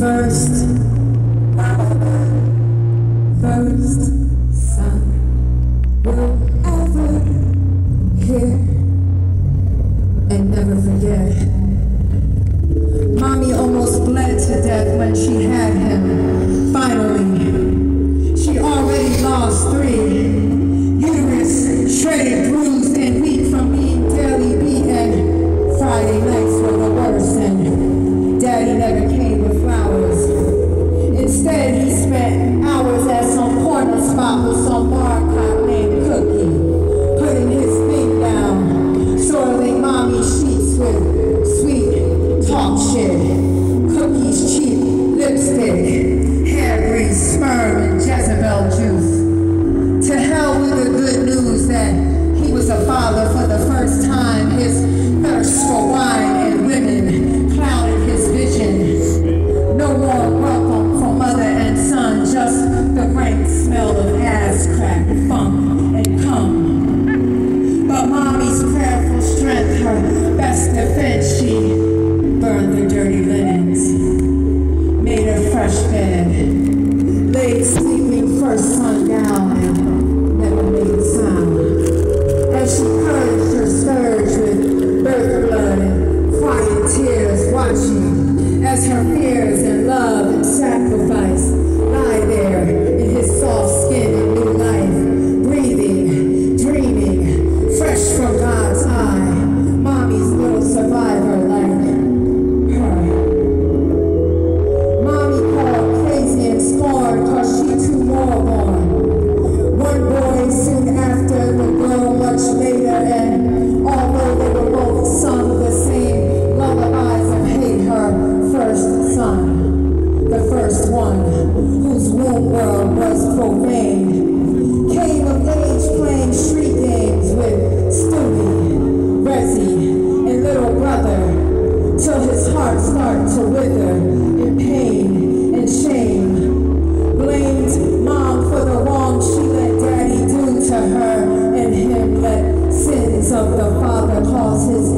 first. and lay sleeping first sundown and never made a sound. As she purged her surge with birth blood and quiet tears, watching as her fears and love and sacrifice lie there in his soft skin. the Father calls his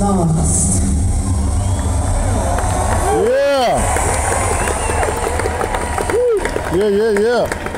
lost. Yeah. Yeah, yeah, yeah.